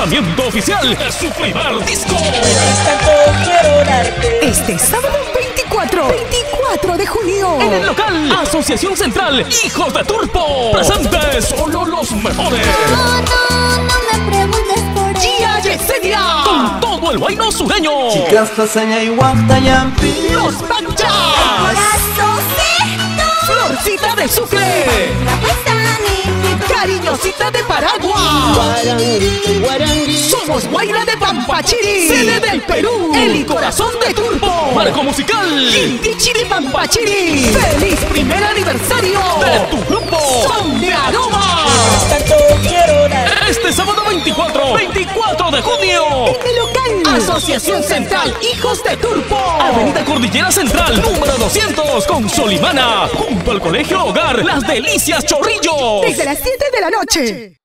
lanzamiento oficial de su primer disco. Este sábado 24, 24 de junio. En el local Asociación Central Hijos de Turpo. Presentes solo los mejores. No, no, no me preguntes por Gia Yesenia. Con todo el guayno sureño. Chicas, Jasaña y Guantayampi. Los Panchas. Florcita de Sucre. La Cariñosita de Paraguay. Somos Guaira de Pampachiri. Sede del Perú. El y corazón de Turbo. Marco musical Quintichi de Pampachiri. ¡Feliz primer aniversario! de tu grupo. ¡Son de Aroma! Este sábado 24, 24 de junio. En el local. Asociación Central Hijos de Turbo. Avenida Cordillera Central, número 200, con Solimana, junto al Colegio Hogar Las Delicias Chorrillos. Desde las 7 de la noche.